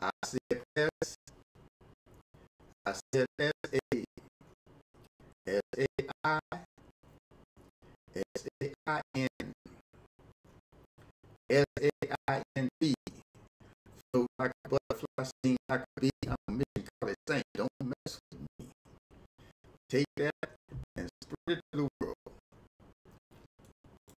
I said S. I said S A S A I S A I N S A I N B. So like a butterfly, sting like a bee. I'm a mission college saint. Don't mess with me. Take that and spread it to the